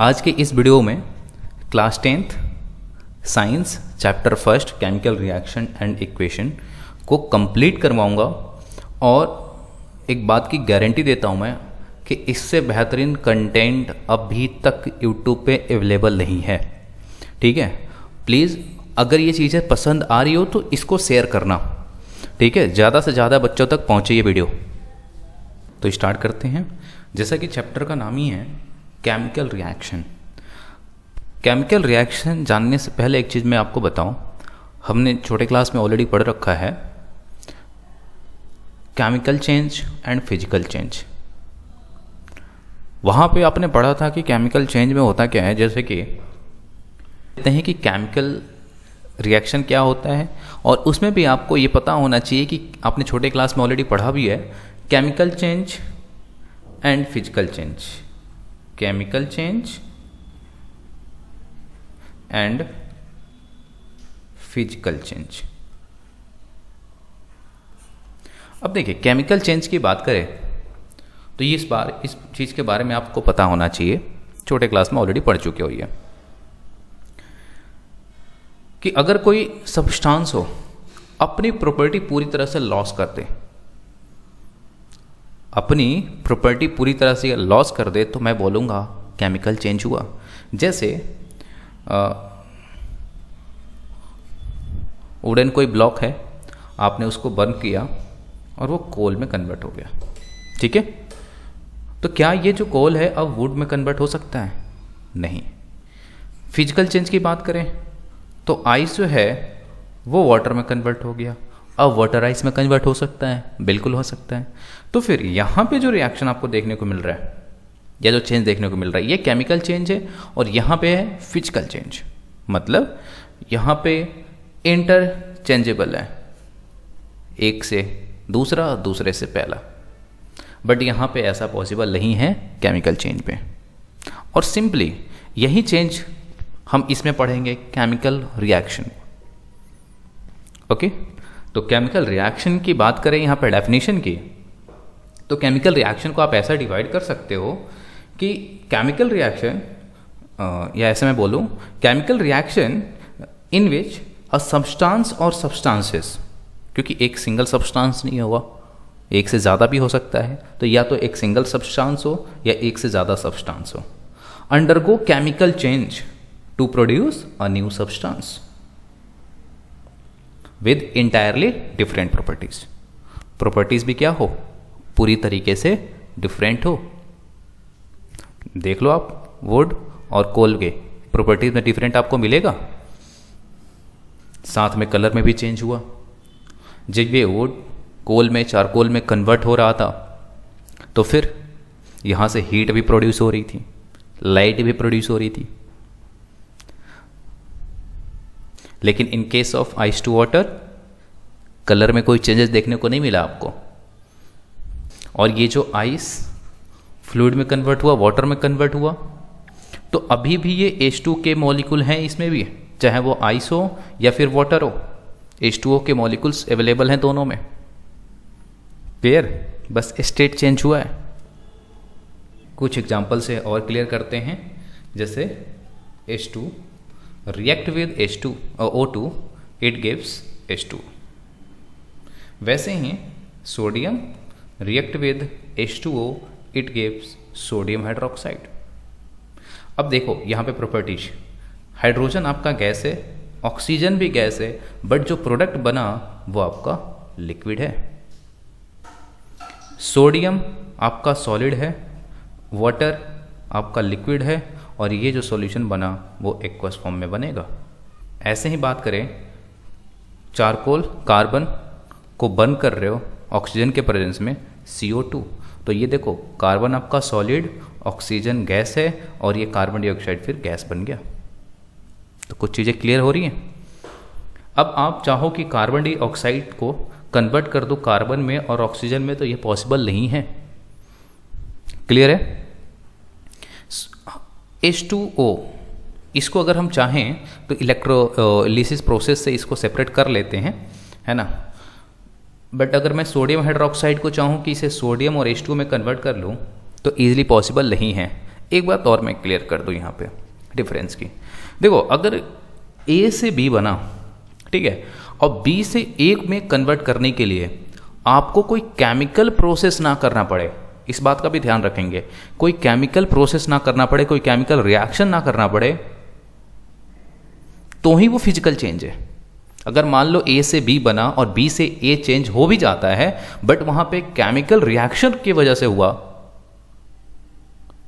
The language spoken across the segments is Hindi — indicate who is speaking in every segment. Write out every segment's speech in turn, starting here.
Speaker 1: आज के इस वीडियो में class tenth science chapter first chemical reaction and equation को कंप्लीट करवाऊँगा और एक बात की गारंटी देता हूँ मैं कि इससे बेहतरीन कंटेंट अभी तक यूट्यूब पे अवेलेबल नहीं है। ठीक है? प्लीज़ अगर ये चीज़ें पसंद आ रही हो तो इसको शेयर करना। ठीक है? ज़्यादा से ज़्यादा बच्चों तक पहुँचे ये वीडियो। तो स्टार्ट करते हैं। जैसा कि चैप्टर का नाम ही है केमिकल रिएक्शन केमिकल रिएक्शन जानने से पहले एक चीज़ मैं आपको बताऊँ। हमने छोटे क्लास में ऑलरेडी पढ़ रखा है। Chemical change and physical change वहाँ पे आपने पढ़ा था कि केमिकल चेंज में होता क्या है? जैसे कि कहते हैं कि केमिकल रिएक्शन क्या होता है? और उसमें भी आपको ये पता होना चाहिए कि आपने छोटे क्लास में ऑलरेडी पढ़ा भी है। Chemical change and physical change chemical change and physical change अब देखिए केमिकल चेंज की बात करें तो ये इस बार, इस चीज़ के बारे में आपको पता होना चाहिए। छोटे क्लास में ऑलरेडी पढ़ चुके हो ये। कि अगर कोई सब्सटेंस हो, अपनी प्रॉपर्टी पूरी तरह से लॉस कर दे अपनी प्रॉपर्टी पूरी तरह से लॉस कर दे तो मैं बोलूँगा केमिकल चेंज हुआ। जैसे वुडन कोई ब्लॉक है, आपने उसको बर्न किया और वो कोल में कन्वर्ट हो गया। ठीक है? तो क्या ये जो कोल है, अब वुड में कन्वर्ट हो सकता है? नहीं। फ़िज़िकल चेंज की बात करें तो आइस जो है, वो वाटर में कन्वर्ट हो गया। अब वाटर आइस में कन्वर्ट हो सकता है, बिल्कुल हो सकता है। तो फिर यहाँ पे जो रिएक्शन आपको देखने को मिल रहा है, या जो चेंज देखने को मिल रहा है, ये केमिकल चेंज है और यहाँ पे है फ़िज़िकल चेंज मतलब यहाँ पे इंटरचेंजेबल है. एक से दूसरा, दूसरे से पहला. बट यहाँ पे ऐसा पॉसिबल नहीं है केमिकल चेंज पे. और सिंपली यही चेंज हम इसमें पढ़ेंगे केमिकल रिएक्शन ओके तो केमिकल रिएक्शन की बात करें यहाँ पर डेफिनेशन की तो केमिकल रिएक्शन को आप ऐसा डिवाइड कर सकते हो कि केमिकल रिएक्शन या ऐसे मैं बोलूँ chemical reaction in which a substance और सब्सटेंसेस क्योंकि एक सिंगल सब्सटेंस नहीं होगा, एक से ज़्यादा भी हो सकता है तो या तो एक सिंगल सब्सटेंस हो, या एक से ज़्यादा सब्सटेंस हो। Undergo chemical change to produce a new substance with entirely different properties properties भी क्या हो? पूरी तरीके से डिफरेंट हो। देख लो आप वुड और कोल के प्रॉपर्टीज़ में डिफरेंट आपको मिलेगा? साथ में कलर में भी चेंज हुआ। जब ये वुड कोल में चारकोल में कन्वर्ट हो रहा था तो फिर यहाँ से हीट भी प्रोड्यूस हो रही थी लाइट भी प्रोड्यूस हो रही थी। लेकिन in case of ice to water colour में कोई चेंजेस देखने को नहीं मिला आपको। और ये जो आइस फ्लूड में कन्वर्ट हुआ वाटर में कन्वर्ट हुआ तो अभी भी ये एच टू के मॉलिक्यूल हैं इसमें भी, चाहे वो आइस हो या फिर वाटर हो H2O के मॉलिक्यूल्स अवेलेबल हैं दोनों में। पेयर बस स्टेट चेंज हुआ है। कुछ एग्ज़ाम्पल से और क्लियर करते हैं। जैसे H2 react with H2 or O2 it gives H2 वैसे ही sodium react with H2O it gives sodium hydroxide अब देखो, यहाँ पे प्रॉपर्टीज़ हाइड्रोजन आपका गैस है ऑक्सीजन भी गैस है बट जो प्रोडक्ट बना, वो आपका लिक्विड है। सोडियम आपका सॉलिड है वाटर आपका लिक्विड है, और ये जो सॉल्यूशन बना, वो एक्वस फॉर्म में बनेगा। ऐसे ही बात करें चारकोल कार्बन को बर्न कर रहे हो ऑक्सीजन के प्रेजेंस में CO2 तो ये देखो कार्बन आपका सॉलिड ऑक्सीजन गैस है, और ये कार्बन डाइऑक्साइड फिर गैस बन गया। तो कुछ चीज़ें क्लियर हो रही हैं? अब आप चाहो कि कार्बन डाइऑक्साइड को कन्वर्ट कर दो कार्बन में और ऑक्सीजन में तो ये पॉसिबल नहीं है। क्लियर है? H2O इसको अगर हम चाहें तो इलेक्ट्रोलिसिस प्रोसेस से इसको सेपरेट कर लेते हैं, है ना? बट अगर मैं सोडियम हाइड्रोक्साइड को चाहूँ कि इसे सोडियम और H2 में कन्वर्ट कर लूँ तो ईजिली पॉसिबल नहीं है। एक बात और मैं क्लियर कर दूँ यहाँ पे डिफरेंस की। देखो, अगर ए से बी बना, ठीक है, और बी से ए में कन्वर्ट करने के लिए आपको कोई केमिकल प्रोसेस ना करना पड़े, इस बात का भी ध्यान रखेंगे। कोई केमिकल प्रोसेस ना करना पड़े, कोई केमिकल रिएक्शन ना करना पड़े तो ही वो फ़िज़िकल चेंज है। अगर मान लो ए से बी बना और बी से ए चेंज हो भी जाता है बट वहाँ पे केमिकल रिएक्शन की वजह से हुआ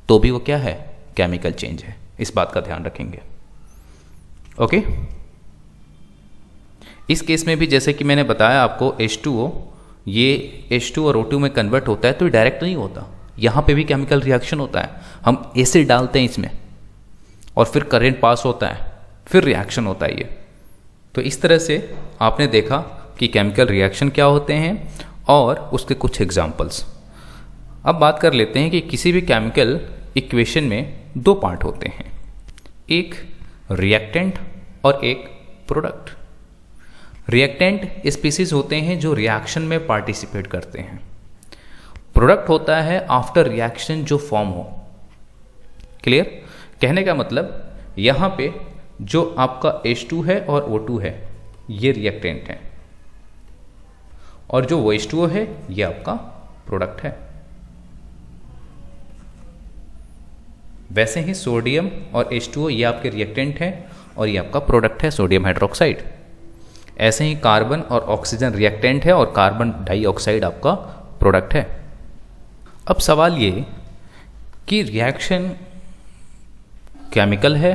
Speaker 1: तो भी वो क्या है? केमिकल चेंज है। इस बात का ध्यान रखेंगे। ओके इस केस में भी जैसे कि मैंने बताया आपको H2O ये H2 और O2 में कन्वर्ट होता है तो डायरेक्ट नहीं होता। यहाँ पे भी केमिकल रिएक्शन होता है। हम एसिड डालते हैं इसमें, और फिर करेंट पास होता है, फिर रिएक्शन होता है ये। तो इस तरह से आपने देखा कि केमिकल रिएक्शन क्या होते हैं और उसके कुछ एग्जाम्पल्स अब बात कर लेते हैं कि किसी भी केमिकल इक्वेशन में दो पार्ट होते हैं। एक रिएक्टेंट और एक प्रोडक्ट रिएक्टेंट स्पीसीज होते हैं जो रिएक्शन में पार्टिसिपेट करते हैं। प्रोडक्ट होता है आफ्टर रिएक्शन जो फॉर्म हो। क्लियर कहने का मतलब यहाँ पे जो आपका H2 है और O2 है, ये रिएक्टेंट है। और जो वो H2O है, ये आपका प्रोडक्ट है। वैसे ही सोडियम और H2O ये आपके रिएक्टेंट है और ये आपका प्रोडक्ट है सोडियम हाइड्रोक्साइड ऐसे ही कार्बन और ऑक्सीजन रिएक्टेंट है और कार्बन डाइऑक्साइड आपका प्रोडक्ट है। अब सवाल ये कि रिएक्शन केमिकल है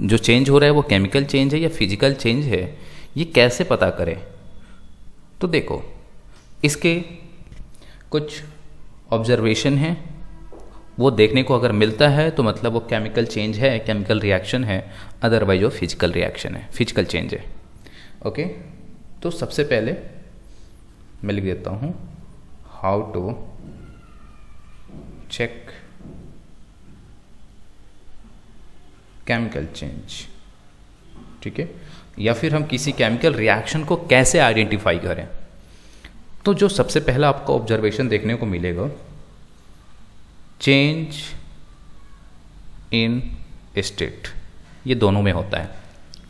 Speaker 1: जो चेंज हो रहा है वो केमिकल चेंज है या फ़िज़िकल चेंज है, ये कैसे पता करें? तो देखो, इसके कुछ ऑब्जर्वेशन हैं। वो देखने को अगर मिलता है तो मतलब वो केमिकल चेंज है केमिकल रिएक्शन है अदरवाइज़ वो फ़िज़िकल रिएक्शन है फ़िज़िकल चेंज है। ओके तो सबसे पहले मैं लिख देता हूँ how to check chemical change ठीक है? या फिर हम किसी केमिकल रिएक्शन को कैसे आइडेंटिफाई करें? तो जो सबसे पहला आपको ऑब्जर्वेशन देखने को मिलेगा चेंज इन स्टेट ये दोनों में होता है,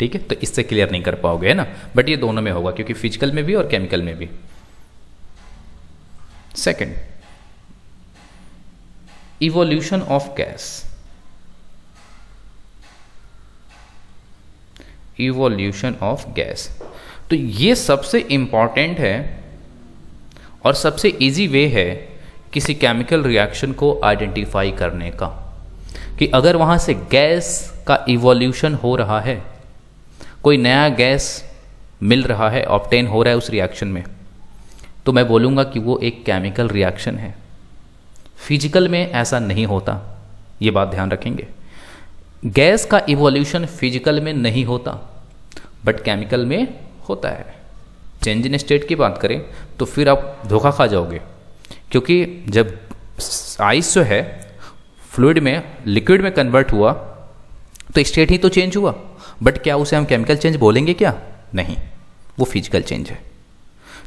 Speaker 1: ठीक है? तो इससे क्लियर नहीं कर पाओगे, है ना? बट ये दोनों में होगा, क्योंकि फ़िज़िकल में भी और केमिकल में भी। Second evolution of gas evolution of gas तो ये सबसे इंपॉर्टेंट है और सबसे इजी वे है किसी केमिकल रिएक्शन को आइडेंटिफाई करने का कि अगर वहाँ से गैस का इवोल्यूशन हो रहा है, कोई नया गैस मिल रहा है ऑप्टेन हो रहा है उस रिएक्शन में तो मैं बोलूँगा कि वो एक केमिकल रिएक्शन है। फ़िज़िकल में ऐसा नहीं होता, ये बात ध्यान रखेंगे। गैस का इवोल्यूशन फ़िज़िकल में नहीं होता बट केमिकल में होता है। चेंज इन स्टेट की बात करें तो फिर आप धोखा खा जाओगे। क्योंकि जब आइस जो है फ्लूड में लिक्विड में कन्वर्ट हुआ तो स्टेट ही तो चेंज हुआ। बट क्या उसे हम केमिकल चेंज बोलेंगे क्या? नहीं, वो फ़िज़िकल चेंज है।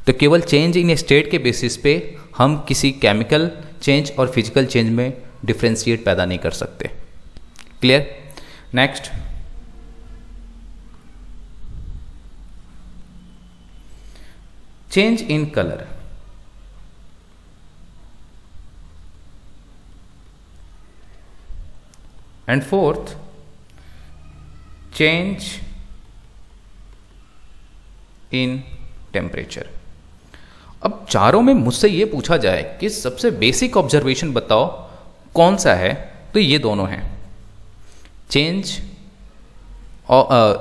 Speaker 1: तो केवल चेंज इन स्टेट के बेसिस पे हम किसी केमिकल चेंज और फ़िज़िकल चेंज में डिफ्रेंशिएट पैदा नहीं कर सकते। Clear next change in color. And fourth, change in temperature. अब चारों में मुझसे ये पूछा जाए कि सबसे बेसिक ऑब्जर्वेशन बताओ, कौन सा है? तो ये दोनों हैं। Change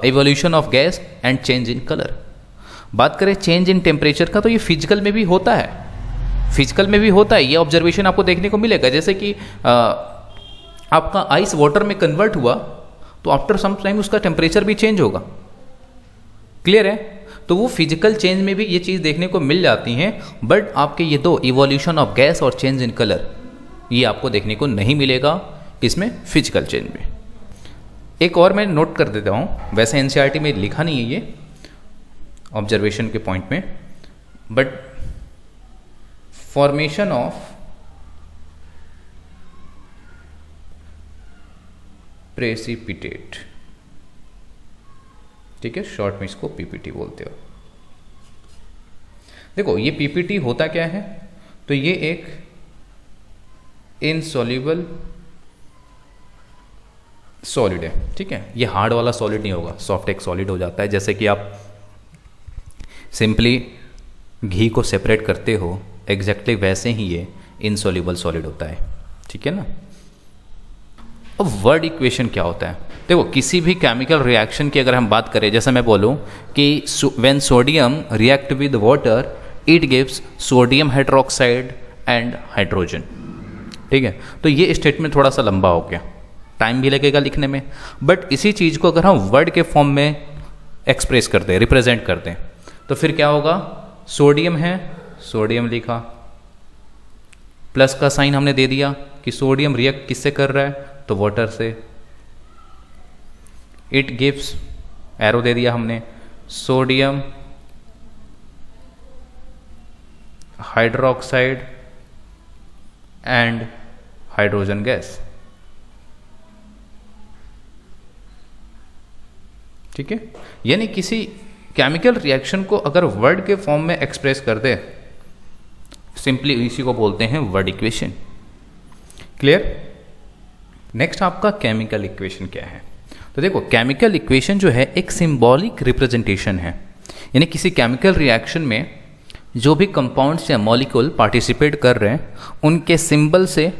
Speaker 1: evolution of gas and change in colour बात करें चेंज इन टेम्परेचर का तो ये फ़िज़िकल में भी होता है। फ़िज़िकल में भी होता है ये ऑब्जर्वेशन आपको देखने को मिलेगा। जैसे कि आ, आपका आइस वाटर में कन्वर्ट हुआ तो आफ्टर सम टाइम उसका टेम्परेचर भी चेंज होगा। क्लियर है? तो वो फ़िज़िकल चेंज में भी ये चीज़ देखने को मिल जाती हैं बट आपके ये दो इवोल्यूशन ऑफ़ गैस और चेंज इन कलर ये आपको देखने को नहीं मिलेगा इसमें फ़िज़िकल चेंज में। एक और मैं नोट कर देता हूँ। वैसे एनसीईआरटी में लिखा नहीं है ये ऑब्जर्वेशन के पॉइंट में बट फॉर्मेशन ऑफ़ प्रेसिपिटेट ठीक है शॉर्ट में इसको पीपीटी बोलते हो। देखो, ये पीपीटी होता क्या है? तो ये एक इनसॉल्यूबल सॉलिड है, ठीक है? ये हार्ड वाला सॉलिड नहीं होगा सॉफ्ट एक सॉलिड हो जाता है। जैसे कि आप सिंपली घी को सेपरेट करते हो एग्जैक्टली वैसे ही ये इनसॉल्यूबल सॉलिड होता है, ठीक है ना? अब वर्ड इक्वेशन क्या होता है? देखो, किसी भी केमिकल रिएक्शन की अगर हम बात करें, जैसे मैं बोलूँ कि when sodium react with water it gives sodium hydroxide and hydrogen ठीक है? तो ये स्टेटमेंट थोड़ा सा लंबा हो गया। टाइम भी लगेगा लिखने में। बट इसी चीज़ को अगर हम वर्ड के फॉर्म में एक्सप्रेस कर दें रिप्रेजेंट कर दें तो फिर क्या होगा? सोडियम है सोडियम लिखा। प्लस का साइन हमने दे दिया कि सोडियम रिएक्ट किससे कर रहा है? तो वाटर से। इट गिव्स एरो दे दिया हमने। Sodium hydroxide and hydrogen gas ठीक है? यानी किसी केमिकल रिएक्शन को अगर वर्ड के फॉर्म में एक्सप्रेस कर दे सिंपली इसी को बोलते हैं वर्ड इक्वेशन क्लियर नेक्स्ट आपका केमिकल इक्वेशन क्या है? तो देखो केमिकल इक्वेशन जो है एक सिंबॉलिक रिप्रेजेंटेशन है. यानी किसी केमिकल रिएक्शन में जो भी कंपाउंड्स या मॉलिक्यूल पार्टिसिपेट कर रहे हैं, उनके सिंबल से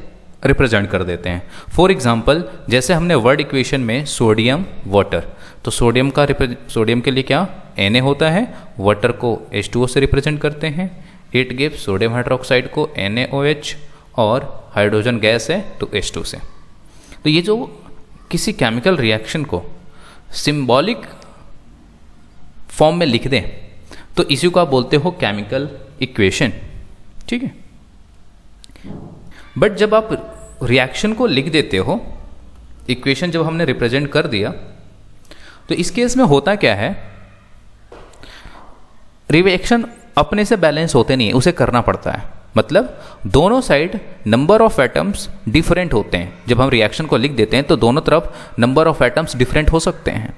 Speaker 1: रिप्रेजेंट कर देते हैं। फॉर एग्ज़ाम्पल जैसे हमने वर्ड इक्वेशन में सोडियम वाटर तो सोडियम का सोडियम के लिए क्या? एन होता है। वाटर को H2O से रिप्रेजेंट करते हैं। इट गिव सोडियम हाइड्रोक्साइड को NaOH और हाइड्रोजन गैस है तो H2 से। तो ये जो किसी केमिकल रिएक्शन को सिंबॉलिक फॉर्म में लिख दें तो इसी को आप बोलते हो केमिकल इक्वेशन ठीक है? बट जब आप रिएक्शन को लिख देते हो इक्वेशन जब हमने रिप्रेजेंट कर दिया तो इस केस में होता क्या है? रिएक्शन अपने से बैलेंस होते नहीं है, उसे करना पड़ता है। मतलब दोनों side number of atoms different होते हैं। जब हम रिएक्शन को लिख देते हैं तो दोनों तरफ़ नंबर ऑफ़ एटम्स डिफरेंट हो सकते हैं।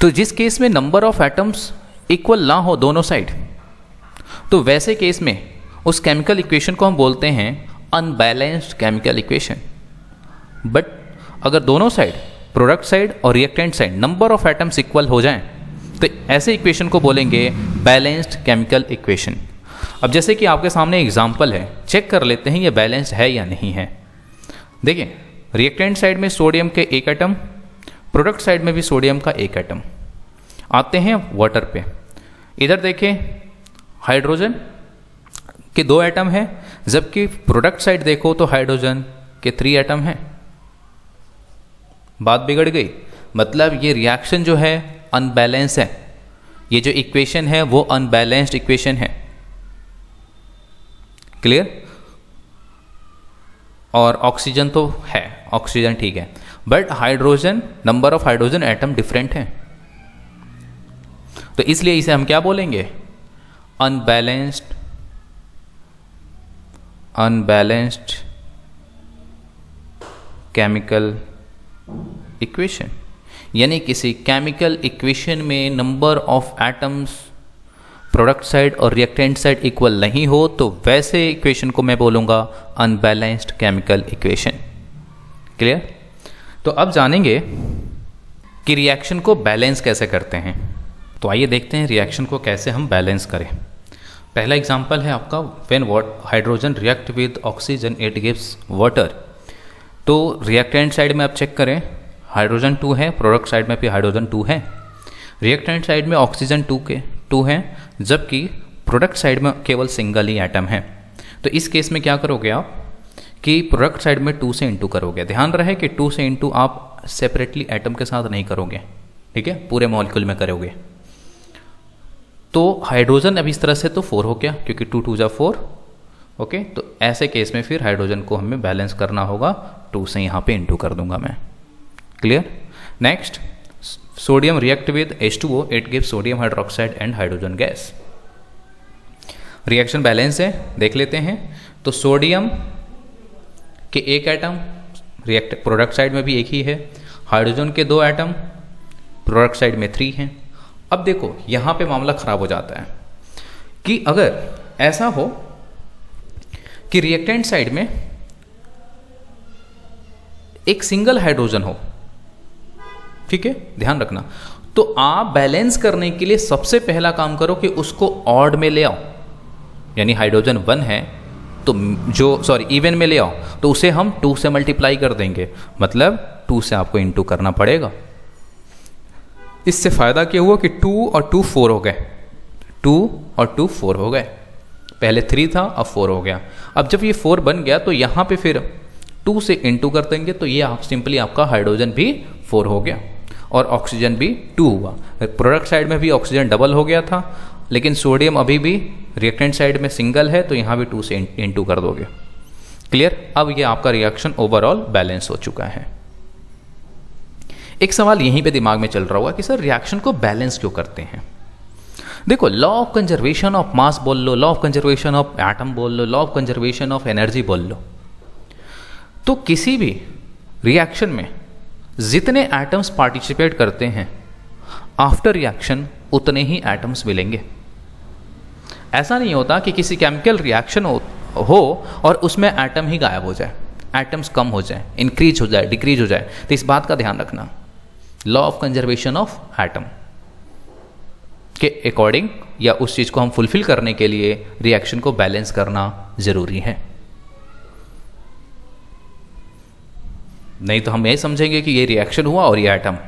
Speaker 1: तो जिस केस में नंबर ऑफ़ एटम्स इक्वल ना हो दोनों साइड तो वैसे केस में उस केमिकल इक्वेशन को हम बोलते हैं अनबैलेंस्ड केमिकल इक्वेशन बट अगर दोनों साइड प्रोडक्ट साइड और reactant side number of atoms equal हो जाएँ तो ऐसे इक्वेशन को बोलेंगे बैलेंस्ड केमिकल इक्वेशन अब जैसे कि आपके सामने एग्ज़ाम्पल है चेक कर लेते हैं ये बैलेंस्ड है या नहीं है. देखिए रिएक्टेंट साइड में सोडियम के एक एटम प्रोडक्ट साइड में भी सोडियम का एक एटम आते हैं वाटर पे. इधर देखें हाइड्रोजन के दो एटम है, जबकि प्रोडक्ट साइड देखो तो हाइड्रोजन के थ्री एटम हैं। बात बिगड़ गई। मतलब ये रिएक्शन जो है अनबैलेंस है। ये जो इक्वेशन है, वो अनबैलेंस्ड इक्वेशन है। क्लियर और ऑक्सीजन तो है ऑक्सीजन ठीक है। But hydrogen number of hydrogen atom different है। तो इसलिए इसे हम क्या बोलेंगे? अनबैलेंस्ड अनबैलेंस्ड केमिकल इक्वेशन यानी किसी केमिकल इक्वेशन में number of atoms product side और रिएक्टेंट साइड इक्वल नहीं हो तो वैसे इक्वेशन को मैं बोलूँगा अनबैलेंस्ड केमिकल इक्वेशन क्लियर तो अब जानेंगे कि रिएक्शन को बैलेंस कैसे करते हैं। तो आइए देखते हैं रिएक्शन को कैसे हम बैलेंस करें। पहला एग्जांपल है आपका when what hydrogen react with oxygen it gives water तो रिएक्टेंट साइड में आप चेक करें हाइड्रोजन टू है प्रोडक्ट साइड में भी हाइड्रोजन टू है. रिएक्टेंट साइड में ऑक्सीजन टू के टू है, जबकि प्रोडक्ट साइड में केवल सिंगल ही एटम है. तो इस केस में क्या करोगे आप? कि प्रोडक्ट साइड में टू से इंटू करोगे. ध्यान रहे कि टू से इंटू आप सेपरेटली एटम के साथ नहीं करोगे. ठीक है? पूरे मॉलिक्यूल में करोगे. तो हाइड्रोजन अब इस तरह से तो फोर हो गया, क्योंकि टू टू जा फोर ओके तो ऐसे केस में फिर हाइड्रोजन को हमें बैलेंस करना होगा टू से यहाँ पे इंटू कर दूँगा मैं। Clear next sodium react with H two O it give sodium hydroxide and hydrogen gas reaction balance है, देख लेते हैं। तो सोडियम के एक एटम रिएक्ट प्रोडक्ट साइड में भी एक ही है। हाइड्रोजन के दो एटम प्रोडक्ट साइड में थ्री हैं। अब देखो, यहाँ पे मामला खराब हो जाता है कि अगर ऐसा हो कि रिएक्टेंट साइड में एक सिंगल हाइड्रोजन हो, ठीक है? ध्यान रखना। तो आप बैलेंस करने के लिए सबसे पहला काम करो कि उसको ऑड में ले आओ। यानी हाइड्रोजन वन है तो जो सॉरी इवन में ले आओ। तो उसे हम टू से मल्टीप्लाई कर देंगे। मतलब टू से आपको इनटू करना पड़ेगा। इससे फ़ायदा क्या हुआ कि टू और टू फोर हो गए। टू और टू फोर हो गए। पहले थ्री था, अब फोर हो गया। अब जब ये फोर बन गया तो यहाँ पे फिर टू से इंटू कर देंगे तो ये आप सिंपली आपका हाइड्रोजन भी फोर हो गया और ऑक्सीजन भी टू हुआ। प्रोडक्ट साइड में भी ऑक्सीजन डबल हो गया था, लेकिन सोडियम अभी भी रिएक्टेंट साइड में सिंगल है तो यहाँ भी टू से इंटू कर दोगे। क्लियर अब ये आपका रिएक्शन ओवरऑल बैलेंस हो चुका है। एक सवाल यहीं पे दिमाग में चल रहा होगा कि सर रिएक्शन को बैलेंस क्यों करते हैं? देखो law of conservation of mass बोल लो law of conservation of atom बोल लो law of conservation of energy बोल लो। तो किसी भी रिएक्शन में जितने एटम्स पार्टिसिपेट करते हैं आफ्टर रिएक्शन उतने ही एटम्स मिलेंगे। ऐसा नहीं होता कि किसी केमिकल रिएक्शन हो, हो और उसमें एटम ही गायब हो जाए एटम्स कम हो जाए इंक्रीज हो जाए डिक्रीज हो जाए। तो इस बात का ध्यान रखना। Law of conservation of atom, के अकॉर्डिंग या उस चीज़ को हम फुलफिल करने के लिए रिएक्शन को बैलेंस करना ज़रूरी है। नहीं तो हम यही समझेंगे कि ये रिएक्शन हुआ और ये एटम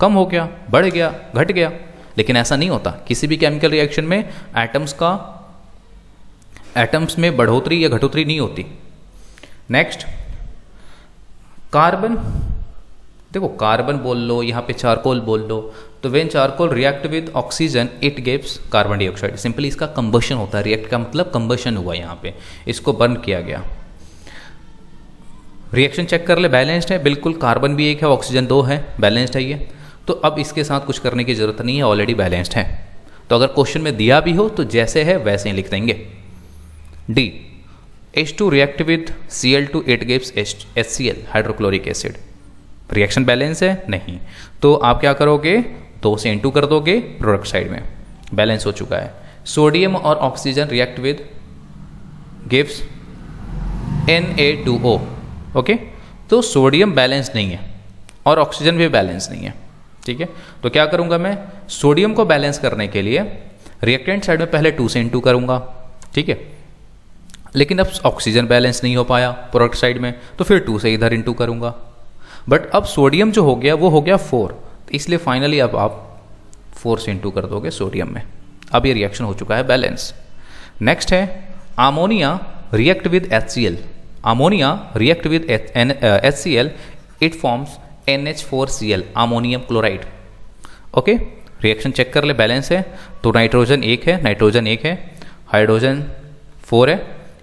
Speaker 1: कम हो गया, बढ़ गया, घट गया, लेकिन ऐसा नहीं होता। किसी भी केमिकल रिएक्शन में एटम्स का एटम्स में बढ़ोतरी या घटोतरी नहीं होती। नेक्स्ट कार्बन देखो कार्बन बोल लो, यहाँ पे चारकोल बोल लो तो when charcoal react with oxygen it gives carbon dioxide simply इसका कंबशन होता है रिएक्ट का मतलब कंबशन हुआ यहाँ पे, इसको बर्न किया गया। रिएक्शन चेक कर ले बैलेंस्ड है, बिल्कुल कार्बन भी एक है ऑक्सीजन दो है बैलेंस्ड है ये। तो अब इसके साथ कुछ करने की ज़रूरत नहीं है ऑलरेडी बैलेंस्ड है। तो अगर क्वेश्चन में दिया भी हो तो जैसे है, वैसे ही लिख देंगे। D H two react with C L two it gives H C L hydrochloric acid reaction balance है? नहीं. तो आप क्या करोगे? दो से इंटू कर दोगे प्रोडक्ट साइड में. बैलेंस हो चुका है. सोडियम और oxygen react with gives N A two O okay तो सोडियम बैलेंस नहीं है. और ऑक्सीजन भी बैलेंस नहीं है. ठीक है? तो क्या करूँगा मैं? सोडियम को बैलेंस करने के लिए रिएक्टेंट साइड में पहले टू से इंटू करूँगा. ठीक है? लेकिन अब ऑक्सीजन बैलेंस नहीं हो पाया प्रोडक्ट साइड में तो फिर टू से इधर इंटू करूँगा. बट अब सोडियम जो हो गया, वो हो गया फोर तो इसलिए फाइनली अब आप फोर से इंटू कर दोगे सोडियम में। अब ये रिएक्शन हो चुका है बैलेंस नेक्स्ट है ammonia react with H C L ammonia react with H C L it forms N H four C L ammonium chloride okay reaction check कर ले बैलेंस है. तो नाइट्रोजन एक है नाइट्रोजन एक है. हाइड्रोजन फोर है.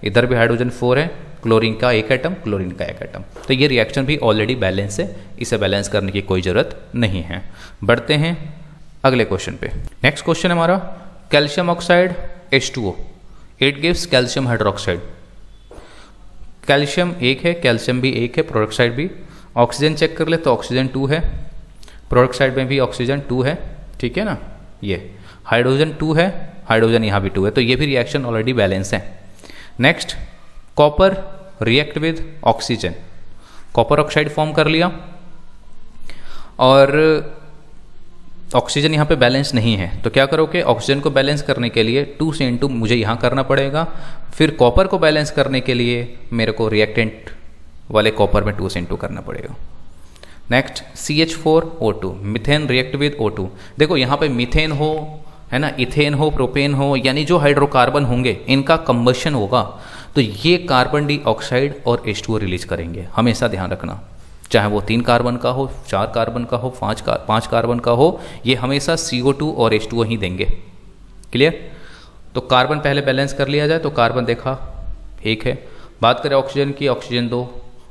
Speaker 1: इधर भी हाइड्रोजन फोर है. क्लोरीन का एक एटम क्लोरीन का एक एटम तो ये रिएक्शन भी ऑलरेडी बैलेंस है, इसे बैलेंस करने की कोई ज़रूरत नहीं है. बढ़ते हैं अगले क्वेश्चन पे. नेक्स्ट क्वेश्चन हमारा calcium oxide H two O it gives calcium hydroxide calcium एक है कैल्शियम भी एक है प्रोडक्ट साइड भी. ऑक्सीजन चेक कर ले तो ऑक्सीजन टू है. प्रोडक्ट साइड में भी ऑक्सीजन टू है, ठीक है ना? ये. हाइड्रोजन टू है हाइड्रोजन यहाँ भी टू है. तो ये भी रिएक्शन ऑलरेडी बैलेंस है. Next copper react with oxygen copper oxide form कर लिया। और ऑक्सीजन यहाँ पे बैलेंस नहीं है। तो क्या करोगे? ऑक्सीजन को बैलेंस करने के लिए टू से इंटू मुझे यहाँ करना पड़ेगा। फिर कॉपर को बैलेंस करने के लिए मेरे को रिएक्टेंट वाले कॉपर में टू से इंटू करना पड़ेगा। Next C H four O two methane react with O two देखो, यहाँ पे मिथेन हो, है ना? इथेन हो प्रोपेन हो, यानी जो हाइड्रोकार्बन होंगे, इनका कंबशन होगा। तो ये कार्बन डाइऑक्साइड और एच रिलीज़ करेंगे। हमेशा ध्यान रखना। चाहे वो तीन कार्बन का हो, चार कार्बन का हो, पाँच कार पाँच कार्बन का हो, ये हमेशा सी और एच ही देंगे। क्लियर तो कार्बन पहले बैलेंस कर लिया जाए तो कार्बन देखा, एक है। बात करें ऑक्सीजन की ऑक्सीजन दो।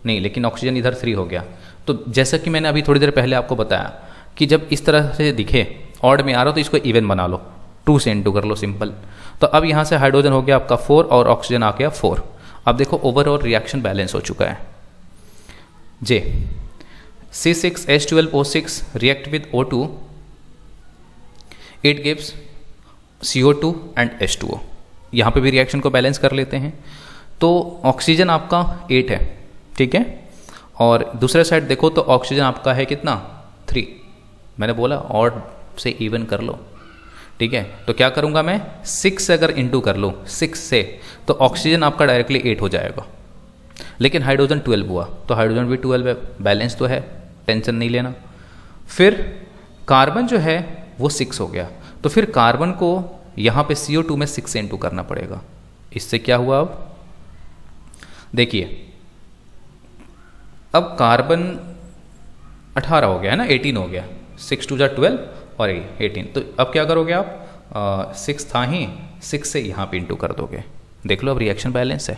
Speaker 1: नहीं, लेकिन ऑक्सीजन इधर थ्री हो गया। तो जैसा कि मैंने अभी थोड़ी देर पहले आपको बताया कि जब इस तरह से दिखे ऑड में आ रहा हो तो इसको इवन बना लो। टू से इंटू कर लो, सिंपल। तो अब यहाँ से हाइड्रोजन हो गया आपका फोर और ऑक्सीजन आ गया फोर। अब देखो ओवरऑल रिएक्शन बैलेंस हो चुका है। जे C six H twelve O six react with O two it gives C O two and H two O यहाँ पर भी रिएक्शन को बैलेंस कर लेते हैं। तो ऑक्सीजन आपका एट है, ठीक है? और दूसरे साइड देखो तो ऑक्सीजन आपका है कितना? थ्री मैंने बोला और से इवन कर लो। ठीक है? तो क्या करूँगा मैं? सिक्स से अगर इंटू कर लूँ सिक्स से तो ऑक्सीजन आपका डायरेक्टली एट हो जाएगा। लेकिन हाइड्रोजन ट्वेल्व हुआ तो हाइड्रोजन भी ट्वेल्व है बैलेंस तो है टेंशन नहीं लेना। फिर कार्बन जो है, वो सिक्स हो गया। तो फिर कार्बन को यहाँ पे सी में सिक्स से इंटू करना पड़ेगा। इससे क्या हुआ अब? देखिए, अब कार्बन 18 हो गया, है ना? 18 हो गया। सिक्स टू जा ट्वेल्व और एटीन तो अब क्या करोगे आप? सिक्स था ही सिक्स से यहाँ पे इंटू कर दोगे। देख लो अब रिएक्शन बैलेंस है।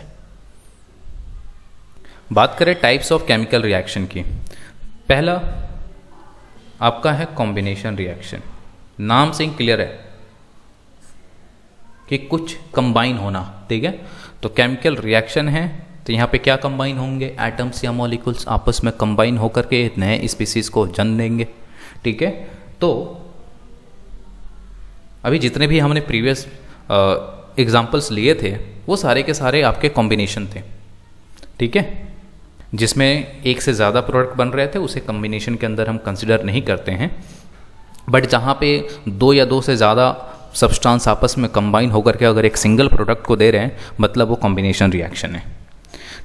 Speaker 1: बात करें टाइप्स ऑफ़ केमिकल रिएक्शन की। पहला, आपका है कॉम्बिनेशन रिएक्शन नाम से ही क्लियर है कि कुछ कंबाइन होना, ठीक है? तो केमिकल रिएक्शन है तो यहाँ पे क्या कंबाइन होंगे? एटम्स या मॉलिक्यूल्स आपस में कंबाइन होकर के नए स्पीसीज को जन्म देंगे, ठीक है? तो अभी जितने भी हमने प्रीवियस एग्जाम्पल्स लिए थे, वो सारे के सारे आपके कॉम्बिनेशन थे। ठीक है? जिसमें एक से ज़्यादा प्रोडक्ट बन रहे थे, उसे कॉम्बिनेशन के अंदर हम कंसिडर नहीं करते हैं। बट जहाँ पे दो या दो से ज़्यादा सब्सटेंस आपस में कंबाइन होकर के अगर एक सिंगल प्रोडक्ट को दे रहे हैं मतलब वो कॉम्बिनेशन रिएक्शन है।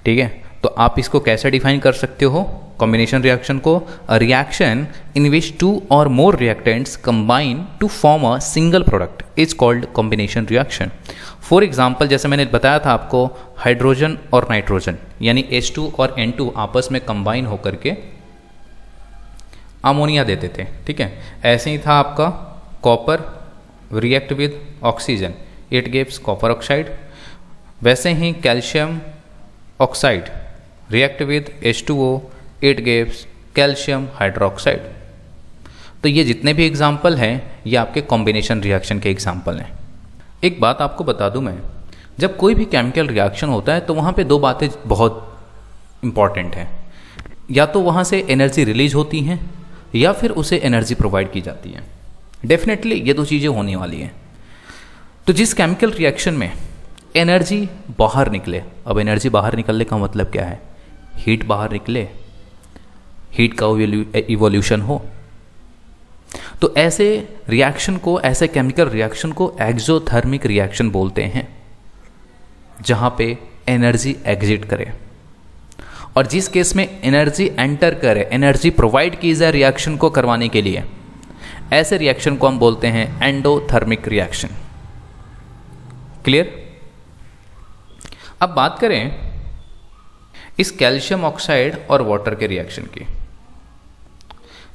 Speaker 1: ठीक है? तो आप इसको कैसे डिफाइन कर सकते हो? कॉम्बिनेशन रिएक्शन को। A reaction in which two or more reactants combine to form a single product is called combination reaction for example जैसे मैंने बताया था आपको हाइड्रोजन और नाइट्रोजन यानी H2 और N2 आपस में कंबाइन होकर के अमोनिया देते थे, ठीक है? ऐसे ही था आपका copper react with oxygen it gives copper oxide वैसे ही calcium oxide react with H2O it gives calcium hydroxide तो ये जितने भी एग्ज़ाम्पल हैं, ये आपके कॉम्बिनेशन रिएक्शन के एग्ज़ाम्पल हैं। एक बात आपको बता दूँ मैं, जब कोई भी केमिकल रिएक्शन होता है तो वहाँ पे दो बातें बहुत इंपॉर्टेंट हैं। या तो वहाँ से एनर्जी रिलीज़ होती हैं, या फिर उसे एनर्जी प्रोवाइड की जाती है। डेफिनेटली ये दो चीज़ें होने वाली हैं। तो जिस केमिकल रिएक्शन में एनर्जी बाहर निकले, अब एनर्जी बाहर निकलने का मतलब क्या है? हीट बाहर निकले हीट का इवोल्यूशन हो। तो ऐसे रिएक्शन को, ऐसे केमिकल रिएक्शन को एक्जोथर्मिक रिएक्शन बोलते हैं, जहाँ पे एनर्जी एग्जिट करे। और जिस केस में एनर्जी एंटर करे एनर्जी प्रोवाइड की जाए रिएक्शन को करवाने के लिए, ऐसे रिएक्शन को हम बोलते हैं एंडोथर्मिक रिएक्शन क्लियर अब बात करें इस कैल्शियम ऑक्साइड और वाटर के रिएक्शन की।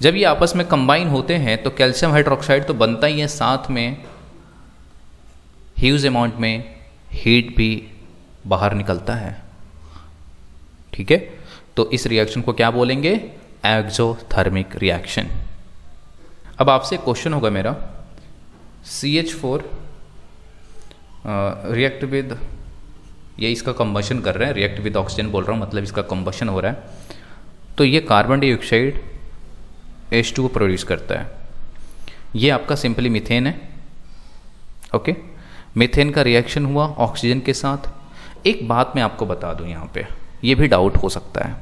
Speaker 1: जब ये आपस में कंबाइन होते हैं तो कैल्शियम हाइड्रोक्साइड तो बनता ही है साथ में। ह्यूज अमाउंट में हीट भी बाहर निकलता है। ठीक है? तो इस रिएक्शन को क्या बोलेंगे? एक्जोथर्मिक रिएक्शन अब आपसे क्वेश्चन होगा मेरा। C H four react with ये इसका कंबशन कर रहे हैं रिएक्ट विद ऑक्सीजन बोल रहा हूँ मतलब इसका कंबशन हो रहा है। तो ये carbon dioxide H two produce करता है। ये आपका सिंपली मिथेन है। ओके मिथेन का रिएक्शन हुआ ऑक्सीजन के साथ। एक बात मैं आपको बता दूँ यहाँ पे, ये भी डाउट हो सकता है।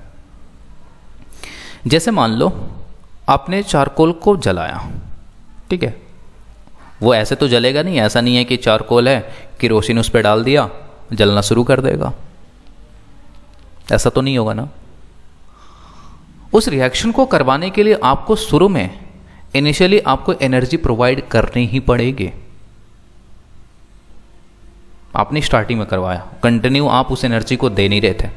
Speaker 1: जैसे मान लो, आपने चारकोल को जलाया, ठीक है? वो ऐसे तो जलेगा नहीं, ऐसा नहीं है कि चारकोल है किरोसिन उस पर डाल दिया जलना शुरू कर देगा। ऐसा तो नहीं होगा ना? उस रिएक्शन को करवाने के लिए आपको शुरू में इनिशियली आपको एनर्जी प्रोवाइड करनी ही पड़ेगी। आपने स्टार्टिंग में करवाया। कंटिन्यू आप उस एनर्जी को दे नहीं रहे थे।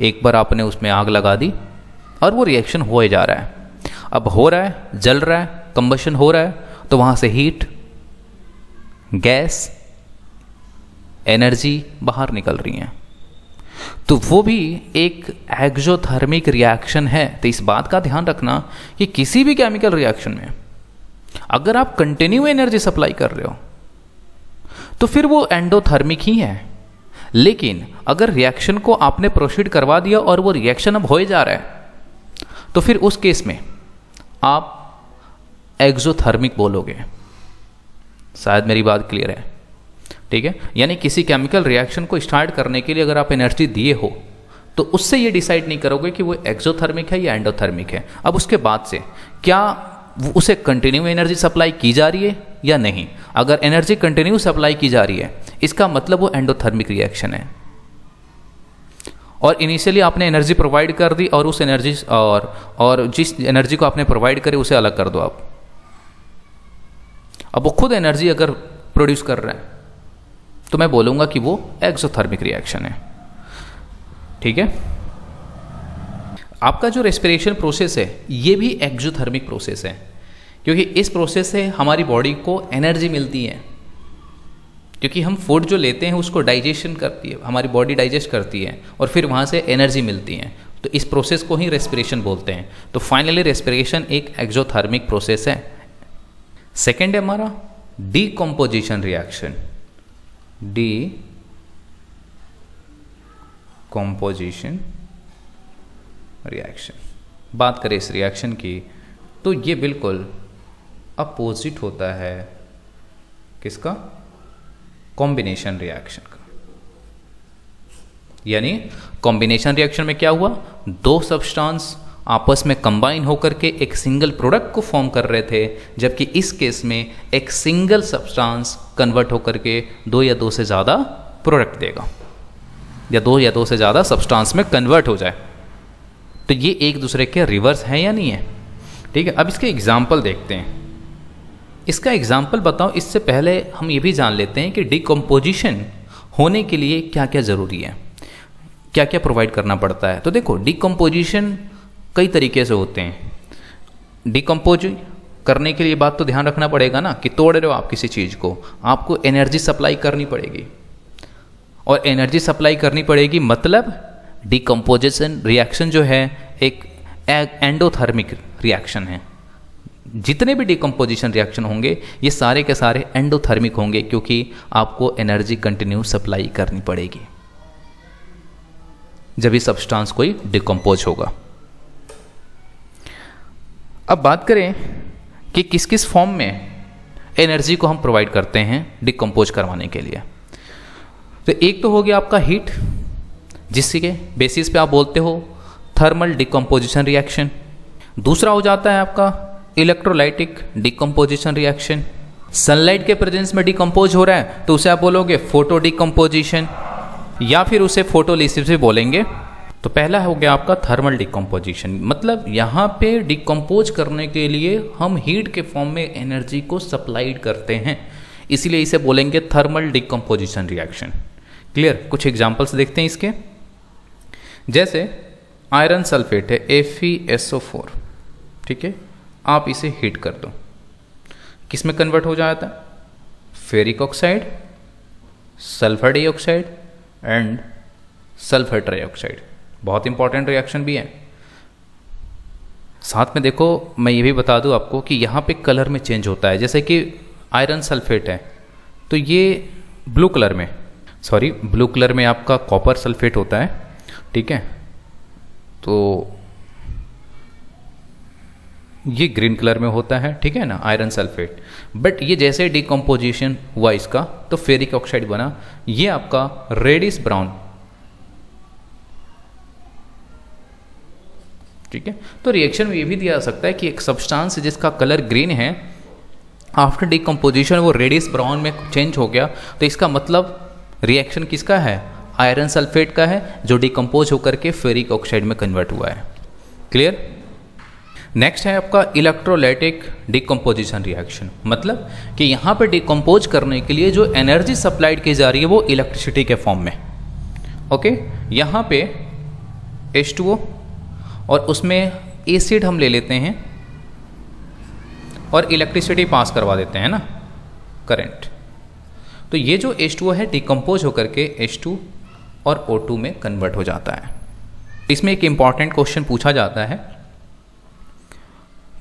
Speaker 1: एक बार आपने उसमें आग लगा दी और वो रिएक्शन हो जा रहा है। अब हो रहा है, जल रहा है कंबशन हो रहा है तो वहाँ से हीट गैस एनर्जी बाहर निकल रही है। तो वो भी एक एक्जोथर्मिक रिएक्शन है। तो इस बात का ध्यान रखना कि किसी भी केमिकल रिएक्शन में अगर आप कंटिन्यू एनर्जी सप्लाई कर रहे हो तो फिर वो एंडोथर्मिक ही है। लेकिन अगर रिएक्शन को आपने प्रोसीड करवा दिया और वो रिएक्शन अब हो जा रहा है तो फिर उस केस में आप एक्जोथर्मिक बोलोगे। शायद मेरी बात क्लियर है। ठीक है? यानी किसी केमिकल रिएक्शन को स्टार्ट करने के लिए अगर आप एनर्जी दिए हो तो उससे ये डिसाइड नहीं करोगे कि वो एक्जोथर्मिक है या एंडोथर्मिक है। अब उसके बाद से, क्या उसे कंटिन्यू एनर्जी सप्लाई की जा रही है या नहीं? अगर एनर्जी कंटिन्यू सप्लाई की जा रही है, इसका मतलब वो एंडोथर्मिक रिएक्शन है। और इनिशियली आपने एनर्जी प्रोवाइड कर दी और उस एनर्जी और और जिस एनर्जी को आपने प्रोवाइड करे उसे अलग कर दो आप। अब वो खुद एनर्जी अगर प्रोड्यूस कर रहे है तो मैं बोलूँगा कि वो एक्सोथर्मिक रिएक्शन है। ठीक है? आपका जो रेस्पिरेशन प्रोसेस है, ये भी एक्जोथर्मिक प्रोसेस है। क्योंकि इस प्रोसेस से हमारी बॉडी को एनर्जी मिलती है। क्योंकि हम फ़ूड जो लेते हैं, उसको डाइजेशन करती है, हमारी बॉडी डाइजेस्ट करती है, और फिर वहाँ से एनर्जी मिलती है। तो इस प्रोसेस को ही रेस्पिरेशन बोलते हैं। तो फाइनली रेस्पिरेशन एक एक्जोथर्मिक प्रोसेस है। सेकेंड है हमारा decomposition reaction decomposition reaction बात करें इस रिएक्शन की तो ये बिल्कुल अपोजिट होता है किसका? कॉम्बिनेशन रिएक्शन का। यानी कॉम्बिनेशन रिएक्शन में क्या हुआ? दो सब्सटेंस आपस में कंबाइन होकर के एक सिंगल प्रोडक्ट को फॉर्म कर रहे थे, जबकि इस केस में एक सिंगल सब्सटेंस कन्वर्ट होकर के दो या दो से ज़्यादा प्रोडक्ट देगा। या दो या दो से ज़्यादा सब्सटेंस में कन्वर्ट हो जाए। तो ये एक दूसरे के रिवर्स है या नहीं है? ठीक है, अब इसके एग्ज़ाम्पल देखते हैं। इसका एग्ज़ाम्पल बताओ, इससे पहले हम ये भी जान लेते हैं कि डिकम्पोजिशन होने के लिए क्या क्या ज़रूरी है। क्या क्या प्रोवाइड करना पड़ता है। तो देखो डिकम्पोजिशन कई तरीके से होते हैं। डिकम्पोज करने के लिए बात तो ध्यान रखना पड़ेगा ना कि तोड़ रहे हो आप किसी चीज़ को। आपको एनर्जी सप्लाई करनी पड़ेगी। और एनर्जी सप्लाई करनी पड़ेगी मतलब डिकम्पोजिशन रिएक्शन जो है, एक एंडोथर्मिक रिएक्शन है। जितने भी डिकम्पोजिशन रिएक्शन होंगे, ये सारे के सारे एंडोथर्मिक होंगे क्योंकि आपको एनर्जी कंटिन्यू सप्लाई करनी पड़ेगी। जब ये सब्सटेंस कोई डिकम्पोज होगा। अब बात करें कि किस किस फॉर्म में एनर्जी को हम प्रोवाइड करते हैं डिकम्पोज करवाने के लिए। तो एक तो हो गया आपका हीट, जिसके बेसिस पे आप बोलते हो थर्मल डिकम्पोजिशन रिएक्शन दूसरा हो जाता है आपका इलेक्ट्रोलाइटिक डिकम्पोजिशन रिएक्शन सनलाइट के प्रेजेंस में डिकम्पोज हो रहा है तो उसे आप बोलोगे फ़ोटो डिकम्पोजिशन या फिर उसे फोटोलिसिस भी बोलेंगे। तो पहला हो गया आपका थर्मल डिकम्पोजिशन मतलब यहाँ पे डिकम्पोज करने के लिए हम हीट के फॉर्म में एनर्जी को सप्लाइड करते हैं। इसीलिए इसे बोलेंगे थर्मल डिकम्पोजिशन रिएक्शन क्लियर कुछ एग्जाम्पल्स देखते हैं इसके। जैसे आयरन सल्फेट है एफ़ ठीक है? आप इसे हीट कर दो। किसमें कन्वर्ट हो जाता है? Ferric oxide sulphur dioxide and sulphur trioxide बहुत इंपॉर्टेंट रिएक्शन भी है। साथ में देखो, मैं ये भी बता दूँ आपको कि यहाँ पे कलर में चेंज होता है। जैसे कि आयरन सल्फेट है। तो ये ब्लू कलर में सॉरी ब्लू कलर में आपका कॉपर सल्फेट होता है। ठीक है? तो ये ग्रीन कलर में होता है। ठीक है ना? आयरन सल्फेट बट ये जैसे डिकम्पोजिशन हुआ इसका तो फेरिक ऑक्साइड बना। ये आपका रेडिस ब्राउन ठीक है? तो रिएक्शन में ये भी दिया जा सकता है कि एक सब्सटेंस जिसका कलर ग्रीन है आफ्टर डिकम्पोजिशन वो रेडिस ब्राउन में चेंज हो गया तो इसका मतलब रिएक्शन किसका है? आयरन सल्फेट का है, जो डिकम्पोज होकर के फेरिक ऑक्साइड में कन्वर्ट हुआ है। क्लियर नेक्स्ट है आपका इलेक्ट्रोलाइटिक डिकम्पोजिशन रिएक्शन मतलब कि यहाँ पे डिकम्पोज करने के लिए जो एनर्जी सप्लाइड की जा रही है वो इलेक्ट्रिसिटी के फॉर्म में। ओके यहाँ पे H2O और उसमें एसिड हम ले लेते हैं और इलेक्ट्रिसिटी पास करवा देते हैं ना करंट तो ये जो H2O है डिकम्पोज होकर के H2 और O2 में कन्वर्ट हो जाता है। इसमें एक इंपॉर्टेंट क्वेश्चन पूछा जाता है।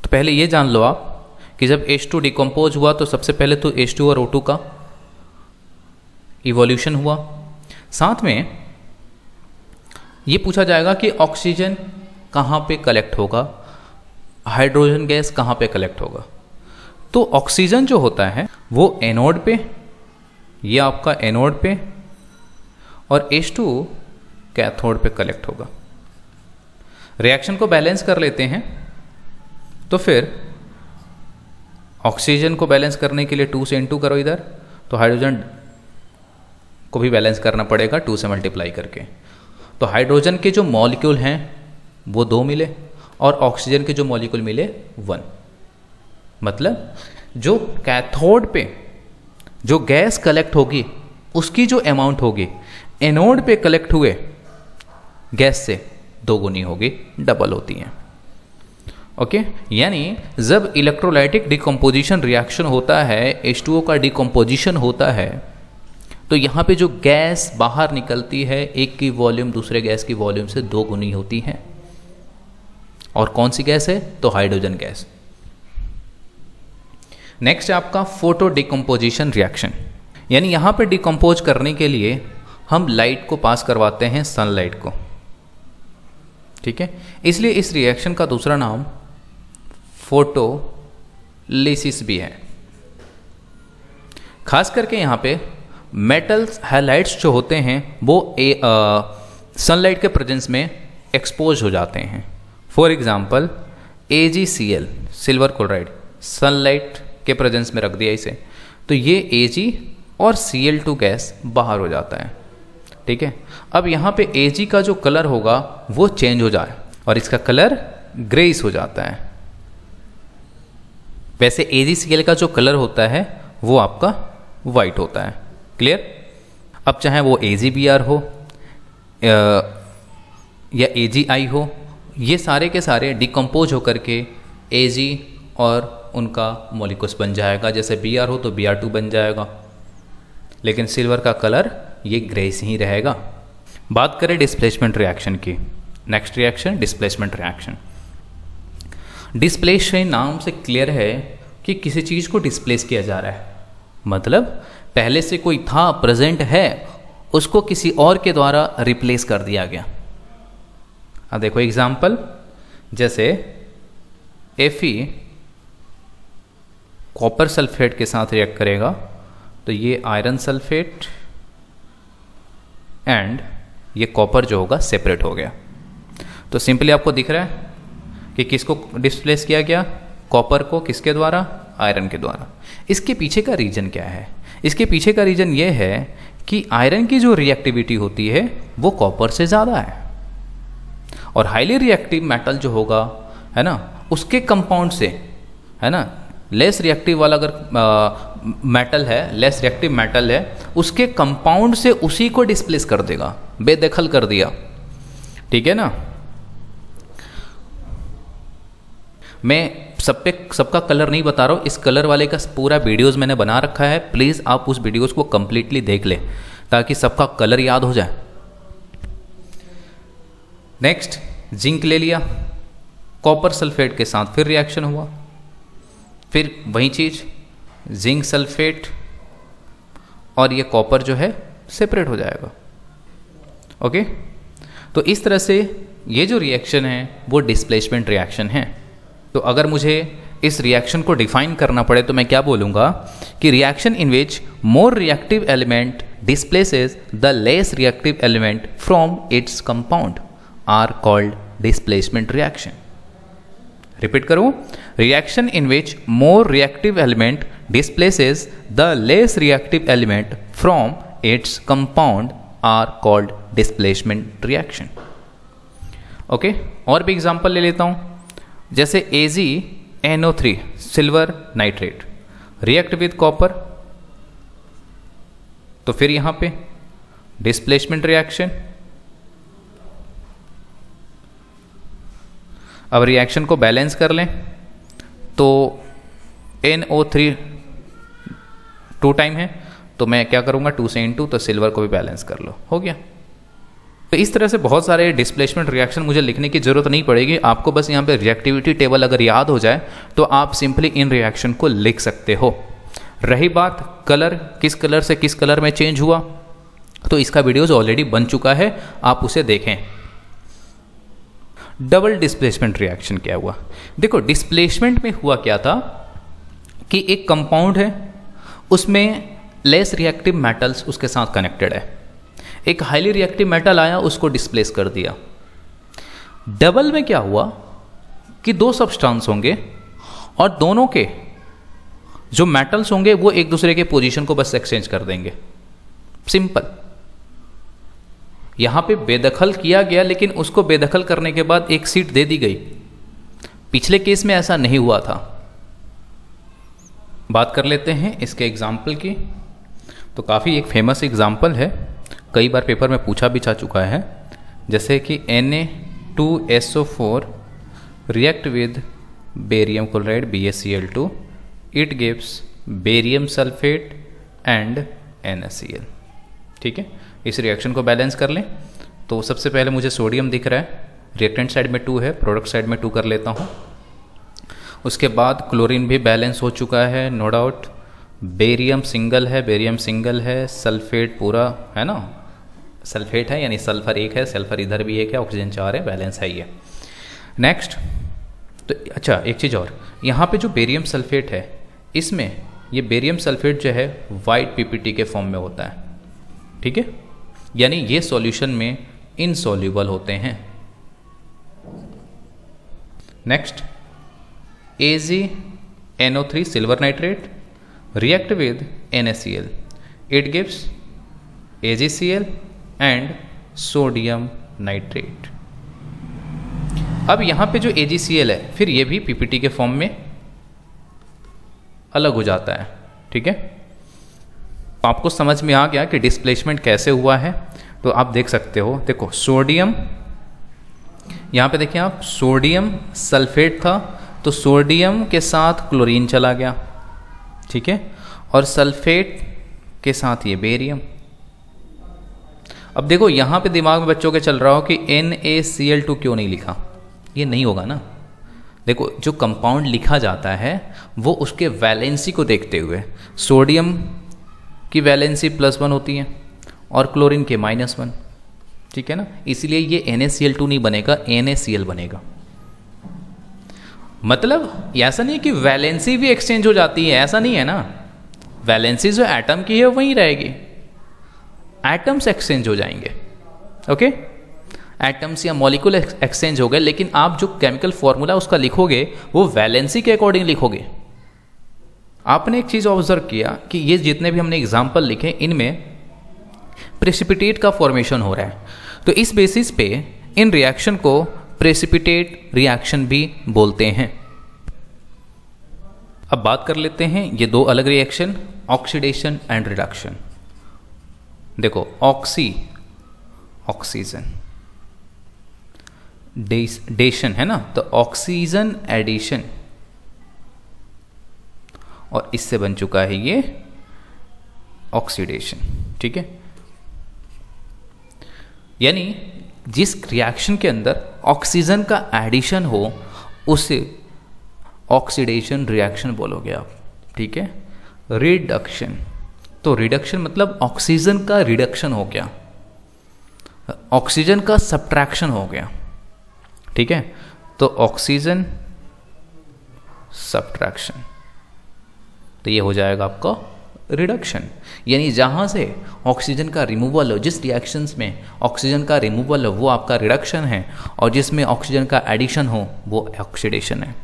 Speaker 1: तो पहले ये जान लो आप कि जब H2 डिकम्पोज हुआ तो सबसे पहले तो H2 और O2 का इवोल्यूशन हुआ। साथ में ये पूछा जाएगा कि ऑक्सीजन कहाँ पे कलेक्ट होगा? हाइड्रोजन गैस कहाँ पे कलेक्ट होगा? तो ऑक्सीजन जो होता है, वो एनोड पे, ये आपका एनोड पे और H2 कैथोड पे कलेक्ट होगा। रिएक्शन को बैलेंस कर लेते हैं तो फिर ऑक्सीजन को बैलेंस करने के लिए टू से इनटू करो इधर तो हाइड्रोजन को भी बैलेंस करना पड़ेगा टू से मल्टीप्लाई करके। तो हाइड्रोजन के जो मॉलिक्यूल हैं वो दो मिले और ऑक्सीजन के जो मॉलिक्यूल मिले, वन। मतलब जो कैथोड पे जो गैस कलेक्ट होगी, उसकी जो अमाउंट होगी एनोड पे कलेक्ट हुए, गैस से दो गुनी होगी डबल होती हैं। Okay okay? यानी जब इलेक्ट्रोलाइटिक डिकम्पोजिशन रिएक्शन होता है H2O का डिकम्पोजिशन होता है तो यहाँ पे जो गैस बाहर निकलती है, एक की वॉल्यूम दूसरे गैस की वॉल्यूम से दो गुनी होती है। और कौन सी गैस है? तो हाइड्रोजन गैस। नेक्स्ट आपका फ़ोटो डिकम्पोजिशन रिएक्शन यानी यहाँ पे डिकम्पोज करने के लिए हम लाइट को पास करवाते हैं सनलाइट को। ठीक है? इसलिए इस रिएक्शन का दूसरा नाम फोटोलिसिस भी है। खास करके यहाँ पे मेटल्स हाइलाइट्स जो होते हैं, वो सनलाइट के प्रेजेंस में एक्सपोज हो जाते हैं। For example A G C L silver chloride sunlight के प्रेजेंस में रख दिया इसे। तो ये ए जी और सी एल टू गैस बाहर हो जाता है। ठीक है? अब यहाँ पे ए जी का जो कलर होगा, वो चेंज हो जाए और इसका कलर ग्रेस हो जाता है। वैसे ए जी सी एल का जो कलर होता है, वो आपका वाइट होता है। क्लियर अब चाहे वो ए जी बी आर हो, या ए जी आई हो ये सारे के सारे डिकम्पोज होकर के ए जी और उनका मोलिकुस बन जाएगा। जैसे बी आर हो तो बी आर टू बन जाएगा। लेकिन सिल्वर का कलर ये ग्रेस ही रहेगा। बात करें डिस्प्लेसमेंट रिएक्शन की। Next reaction displacement reaction displacement नाम से क्लियर है कि किसी चीज़ को डिस्प्लेस किया जा रहा है। मतलब पहले से कोई था प्रेजेंट है, उसको किसी और के द्वारा रिप्लेस कर दिया गया। अब देखो एग्ज़ाम्पल जैसे एफी कॉपर सल्फेट के साथ रिएक्ट करेगा तो ये आयरन सल्फेट एंड ये कॉपर जो होगा सेपरेट हो गया। तो सिंपली आपको दिख रहा है कि किसको डिस्प्लेस किया गया? कॉपर को किसके द्वारा? आयरन के द्वारा। इसके पीछे का रीजन क्या है? इसके पीछे का रीजन ये है कि आयरन की जो रिएक्टिविटी होती है, वो कॉपर से ज़्यादा है। और हाईली रिएक्टिव मेटल जो होगा, है ना, उसके कंपाउंड से, है ना लेस रिएक्टिव वाला अगर मेटल है लेस रिएक्टिव मेटल है, उसके कंपाउंड से उसी को डिस्प्लेस कर देगा, बेदखल कर दिया। ठीक है ना? मैं सब पे सबका कलर नहीं बता रहा हूँ, इस कलर वाले का पूरा वीडियोस मैंने बना रखा है प्लीज़ आप उस वीडियोस को कंप्लीटली देख ले, ताकि सबका कलर याद हो जाए। नेक्स्ट जिंक ले लिया। कॉपर सल्फेट के साथ फिर रिएक्शन हुआ। फिर वही चीज़ जिंक सल्फेट और ये कॉपर जो है सेपरेट हो जाएगा। ओके तो इस तरह से ये जो रिएक्शन है, वो डिस्प्लेसमेंट रिएक्शन है। तो अगर मुझे इस रिएक्शन को डिफाइन करना पड़े तो मैं क्या बोलूँगा कि reaction in which more reactive element displaces the less reactive element from its compound are called displacement reaction repeat करूँ? Reaction in which more reactive element displaces the less reactive element from its compound are called displacement reaction okay और भी एग्जांपल ले लेता हूँ. जैसे A G three silver nitrate react with copper तो फिर यहाँ पे डिस्प्लेसमेंट रिएक्शन अब रिएक्शन को बैलेंस कर लें। तो N O three two time है। तो मैं क्या करूँगा? टू से इन टू तो सिल्वर को भी बैलेंस कर लो। हो गया। तो इस तरह से बहुत सारे डिस्प्लेसमेंट रिएक्शन मुझे लिखने की ज़रूरत नहीं पड़ेगी। आपको बस यहाँ पे रिएक्टिविटी टेबल अगर याद हो जाए तो आप सिंपली इन रिएक्शन को लिख सकते हो। रही बात कलर किस कलर से किस कलर में चेंज हुआ? तो इसका वीडियोज़ ऑलरेडी बन चुका है। आप उसे देखें। डबल डिस्प्लेसमेंट रिएक्शन क्या हुआ? देखो, डिस्प्लेसमेंट में हुआ क्या था कि एक कंपाउंड है, उसमें लेस रिएक्टिव मेटल्स उसके साथ कनेक्टेड है। एक हाईली रिएक्टिव मेटल आया, उसको डिस्प्लेस कर दिया। डबल में क्या हुआ कि दो सब्सटेंस होंगे और दोनों के जो मेटल्स होंगे, वो एक दूसरे के पोजीशन को बस एक्सचेंज कर देंगे। सिंपल यहाँ पे बेदखल किया गया, लेकिन उसको बेदखल करने के बाद एक सीट दे दी गई। पिछले केस में ऐसा नहीं हुआ था। बात कर लेते हैं इसके एग्ज़ाम्पल की। तो काफ़ी एक फ़ेमस एग्ज़ाम्पल है। कई बार पेपर में पूछा भी जा चुका है। जैसे कि N A two S O four react with barium chloride B S C L two it gives barium sulphate and N S C L ठीक है? इस रिएक्शन को बैलेंस कर लें। तो सबसे पहले मुझे सोडियम दिख रहा है। रिएक्टेंट साइड में टू है प्रोडक्ट साइड में टू कर लेता हूँ। उसके बाद क्लोरीन भी बैलेंस हो चुका है नो डाउट बेरियम सिंगल है बेरियम सिंगल है सल्फेट पूरा, है ना? सल्फेट है, यानी सल्फ़र एक है सल्फ़र इधर भी एक है ऑक्सीजन चार है बैलेंस है ये। नेक्स्ट तो अच्छा एक चीज़ और। यहाँ पे जो बेरियम सल्फेट है, इसमें ये बेरियम सल्फेट जो है वाइट पीपीटी के फॉर्म में होता है। ठीक है? यानी ये सॉल्यूशन में इनसॉल्यूबल होते हैं। Next A G silver nitrate react with N S C L it gives A and sodium nitrate अब यहाँ पे जो ए है, फिर ये भी पीपीटी के फॉर्म में अलग हो जाता है, ठीक है? तो आपको समझ में आ गया कि डिस्प्लेसमेंट कैसे हुआ है? तो आप देख सकते हो, देखो सोडियम यहाँ पे देखिए आप सोडियम सल्फेट था तो सोडियम के साथ क्लोरीन चला गया, ठीक है? और सल्फेट के साथ ये बेरियम अब देखो, यहाँ पे दिमाग में बच्चों के चल रहा हो कि N A C L two क्यों नहीं लिखा? ये नहीं होगा ना। देखो, जो कंपाउंड लिखा जाता है, वो उसके वैलेंसी को देखते हुए सोडियम की वैलेंसी प्लस वन होती है और क्लोरीन के माइनस वन ठीक है ना? इसलिए ये एन नहीं बनेगा एन बनेगा। मतलब ऐसा नहीं है कि वैलेंसी भी एक्सचेंज हो जाती है, ऐसा नहीं है ना? वैलेंसी जो एटम की है वहीं रहेगी। एटम्स एक्सचेंज हो जाएँगे। ओके एटम्स या मॉलिक्यूल एक्सचेंज हो गए, लेकिन आप जो केमिकल फॉर्मूला उसका लिखोगे, वो वैलेंसी के अकॉर्डिंग लिखोगे। आपने एक चीज़ ऑब्ज़र्व किया कि ये जितने भी हमने एग्ज़ाम्पल लिखे, इनमें प्रेसिपिटेट का फॉर्मेशन हो रहा है। तो इस बेसिस पे इन रिएक्शन को प्रेसिपिटेट रिएक्शन भी बोलते हैं। अब बात कर लेते हैं ये दो अलग रिएक्शन ऑक्सीडेशन एंड रिडक्शन देखो ऑक्सी ऑक्सीजन डेशन है ना? तो ऑक्सीजन एडिशन और इससे बन चुका है ये ऑक्सीडेशन ठीक है? यानी जिस रिएक्शन के अंदर ऑक्सीजन का एडिशन हो, उसे ऑक्सीडेशन रिएक्शन बोलोगे आप, ठीक है? रिडक्शन तो रिडक्शन मतलब ऑक्सीजन का रिडक्शन हो गया। ऑक्सीजन का सब्ट्रैक्शन हो गया, ठीक है? तो ऑक्सीजन सब्ट्रैक्शन तो ये हो जाएगा आपका रिडक्शन यानी जहाँ से ऑक्सीजन का रिमूवल हो जिस रिएक्शंस में ऑक्सीजन का रिमूवल हो, वो आपका रिडक्शन है और जिसमें ऑक्सीजन का एडिशन हो, वो ऑक्सीडेशन है.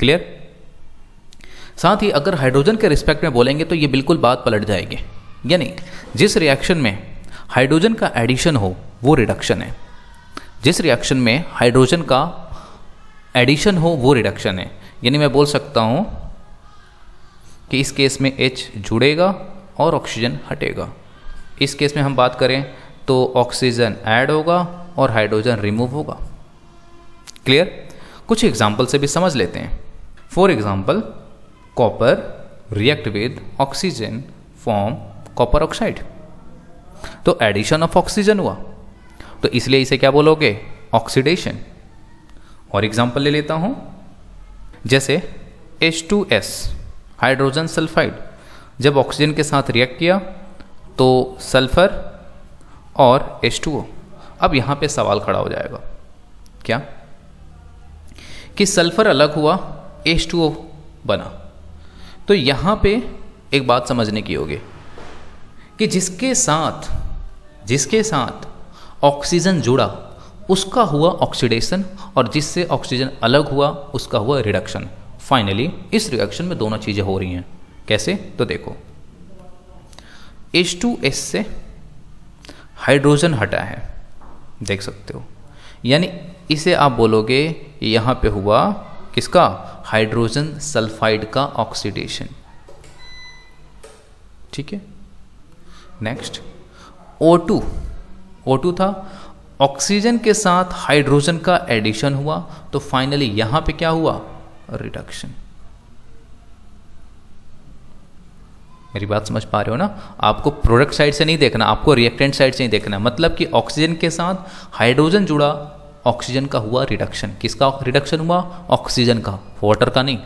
Speaker 1: क्लियर साथ ही अगर हाइड्रोजन के रिस्पेक्ट में बोलेंगे तो ये बिल्कुल बात पलट जाएगी. यानी जिस रिएक्शन में हाइड्रोजन का एडिशन हो, वो रिडक्शन है. जिस रिएक्शन में हाइड्रोजन का एडिशन हो, वो रिडक्शन है. यानी मैं बोल सकता हूँ कि इस केस में H जुड़ेगा और ऑक्सीजन हटेगा। इस केस में हम बात करें तो ऑक्सीजन ऐड होगा और हाइड्रोजन रिमूव होगा। क्लियर कुछ एग्ज़ाम्पल से भी समझ लेते हैं। For example copper react with oxygen form copper oxide तो एडिशन ऑफ़ ऑक्सीजन हुआ। तो इसलिए इसे क्या बोलोगे? ऑक्सीडेशन और एग्ज़ाम्पल ले लेता हूँ। जैसे H2S हाइड्रोजन सल्फाइड। जब ऑक्सीजन के साथ रिएक्ट किया तो सल्फ़र और H2O अब यहाँ पे सवाल खड़ा हो जाएगा, क्या? कि सल्फ़र अलग हुआ H2O बना। तो यहाँ पे एक बात समझने की होगी, कि जिसके साथ जिसके साथ ऑक्सीजन जुड़ा, उसका हुआ ऑक्सीडेशन और जिससे ऑक्सीजन अलग हुआ, उसका हुआ रिडक्शन फाइनली इस रिएक्शन में दोनों चीज़ें हो रही हैं। कैसे? तो देखो। H2S से हाइड्रोजन हटा है। देख सकते हो। यानी इसे आप बोलोगे, यहाँ पे हुआ किसका? हाइड्रोजन सल्फाइड का ऑक्सीडेशन ठीक है? नेक्स्ट O2 O2 था। ऑक्सीजन के साथ हाइड्रोजन का एडिशन हुआ। तो फाइनली यहाँ पे क्या हुआ? रिडक्शन मेरी बात समझ पा रहे हो ना? आपको प्रोडक्ट साइड से नहीं देखना, आपको रिएक्टेंट साइड से नहीं देखना। मतलब कि ऑक्सीजन के साथ हाइड्रोजन जुड़ा ऑक्सीजन का हुआ रिडक्शन किसका रिडक्शन हुआ? ऑक्सीजन का वाटर का नहीं।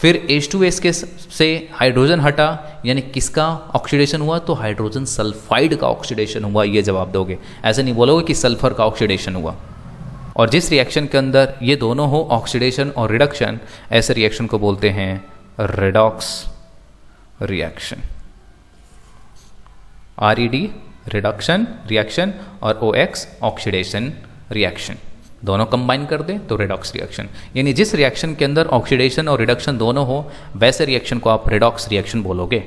Speaker 1: फिर H2S के से हाइड्रोजन हटा, यानी किसका ऑक्सीडेशन हुआ? तो हाइड्रोजन सल्फाइड का ऑक्सीडेशन हुआ, ये जवाब दोगे। ऐसे नहीं बोलोगे कि सल्फ़र का ऑक्सीडेशन हुआ। और जिस रिएक्शन के अंदर ये दोनों हो ऑक्सीडेशन और रिडक्शन ऐसे रिएक्शन को बोलते हैं redox reaction R E D reduction reaction और ओ एक्स ऑक्सीडेशन रिएक्शन दोनों कंबाइन कर दें तो रेडॉक्स रिएक्शन यानी जिस रिएक्शन के अंदर ऑक्सीडेशन और रिडक्शन दोनों हो, वैसे रिएक्शन को आप रेडॉक्स रिएक्शन बोलोगे.